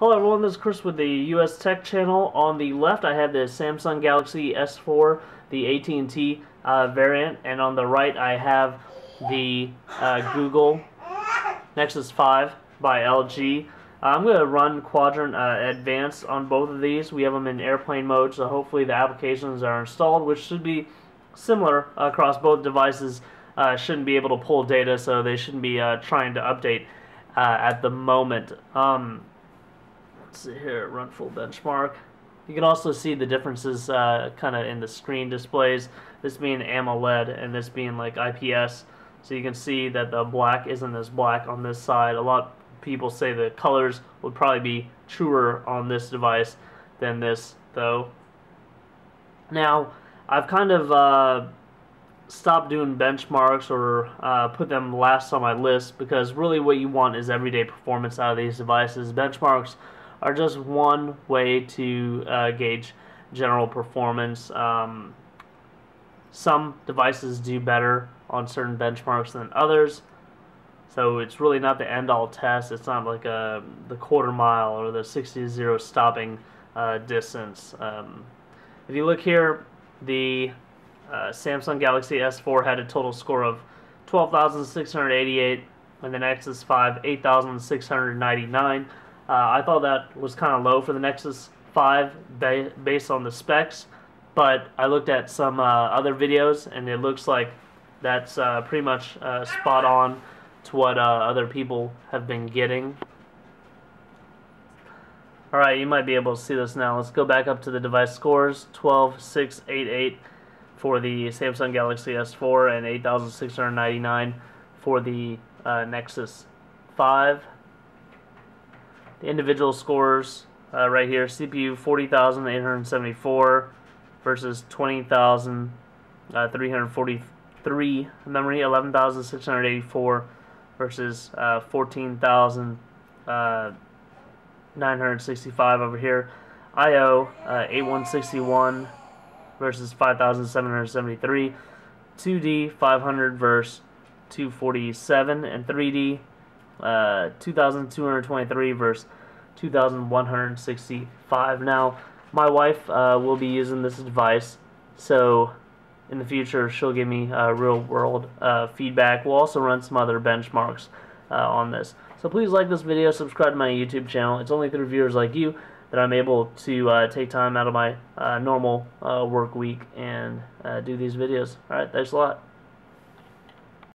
Hello everyone, this is Chris with the US Tech Channel. On the left I have the Samsung Galaxy S4, the AT&T uh, variant, and on the right I have the uh, Google Nexus 5 by LG. Uh, I'm going to run Quadrant uh, Advanced on both of these. We have them in airplane mode, so hopefully the applications are installed, which should be similar across both devices. Uh, shouldn't be able to pull data, so they shouldn't be uh, trying to update at the moment. Um, let's see here, run full benchmark. You can also see the differences uh, kind of in the screen displays, this being AMOLED and this being like IPS. So you can see that the black isn't as black on this side. A lot of people say the colors would probably be truer on this device than this though. Now, I've kind of uh, stopped doing benchmarks or uh, put them last on my list because really what you want is everyday performance out of these devices. Benchmarks are just one way to uh, gauge general performance. Um, some devices do better on certain benchmarks than others. So it's really not the end-all test. It's not like a, um, the quarter mile or the 60 to 0 stopping uh, distance. Um, if you look here, the uh, Samsung Galaxy S4 had a total score of 12,688 and the Nexus 5 8,699. Uh, I thought that was kind of low for the Nexus 5 ba based on the specs, but I looked at some uh, other videos and it looks like that's uh, pretty much uh, spot on to what uh, other people have been getting. Alright, you might be able to see this now. Let's go back up to the device scores. 12688 for the Samsung Galaxy S4 and 8699 for the uh, Nexus 5 the individual scores uh, right here. CPU 40,874 versus 20,343. Uh, Memory 11,684 versus uh, 14,965 uh, over here. I/O uh, 8161 versus 5,773. 2D 500 versus 247 and 3D uh, 2,223 versus 2,165. Now, my wife uh, will be using this device, so in the future she'll give me uh, real world uh, feedback. We'll also run some other benchmarks uh, on this. So please like this video, subscribe to my YouTube channel. It's only through viewers like you that I'm able to take time out of my normal work week and do these videos. Alright, thanks a lot.